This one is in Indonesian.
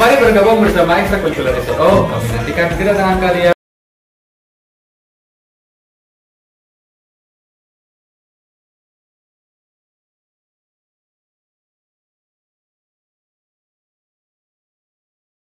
Mari bergabung bersama Ekstrakurikuler SEO. Oh, kami nantikan kedatangan kalian.